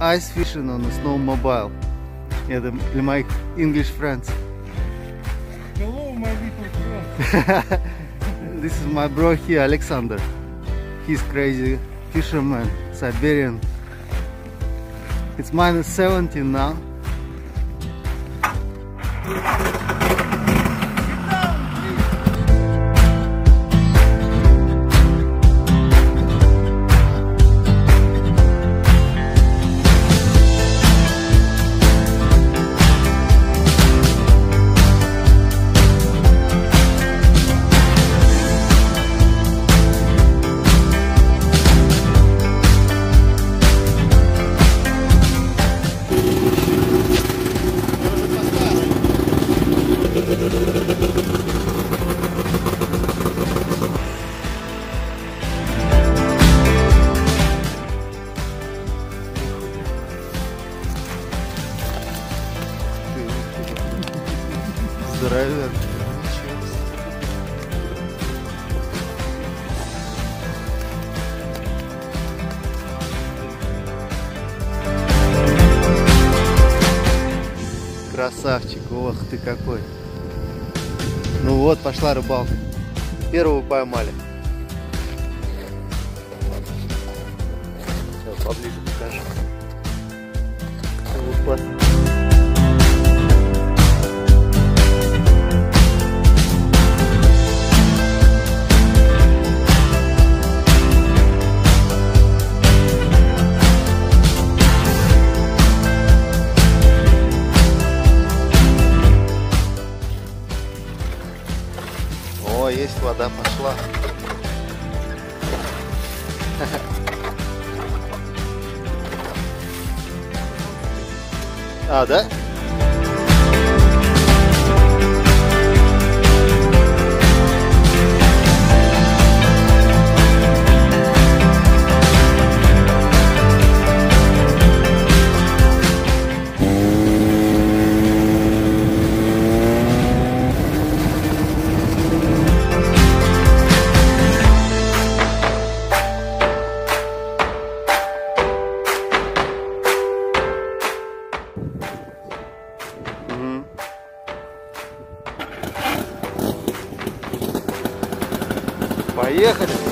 ice fishing on a snowmobile. Yeah, the, my English friends. Hello, my little friend. this is my bro here, Alexander. He's crazy fisherman, Siberian. It's minus 17 now. Здоровья. Красавчик, ох ты какой. Ну вот, пошла рыбалка. Первого поймали. Сейчас поближе покажу. Вот, есть вода пошла. А, да? Поехали!